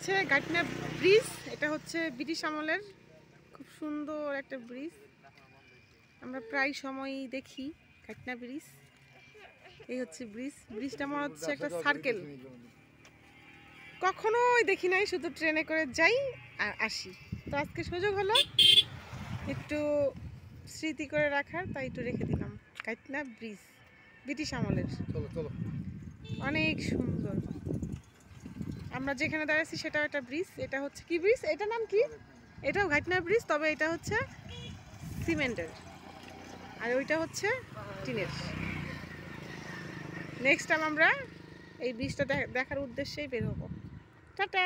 হচ্ছে ঘাটনা ব্রিজ এটা হচ্ছে ব্রিটিশ আমলের খুব সুন্দর একটা ব্রিজ। আমরা প্রায় সময়ই দেখি ঘাটনা ব্রিজ। এই হচ্ছে ব্রিজ। ব্রিজটা আমার হচ্ছে একটা সার্কেল। কখনোই দেখি নাই শুধু ট্রেনে করে যাই আর আসি। তো আজকে সুযোগ হলো একটু স্মৃতি করে রাখার তাই একটু রেখে দিলাম। কাইটনা ব্রিজ ব্রিটিশ আমলের। অনেক সুন্দর। আমরা যেখানে দাঁড়াচ্ছি সেটাও একটা ব্রিজ, এটা হচ্ছে কি ব্রিজ? এটা নাম কি? এটাও ঘাটনা ব্রিজ, তবে এটা হচ্ছে সিমেন্টের। আর ওইটা হচ্ছে টিনের। নেক্সট টাইম আমরা এই ব্রিজটা দেখার উদ্দেশ্যেই বের হব। টাটা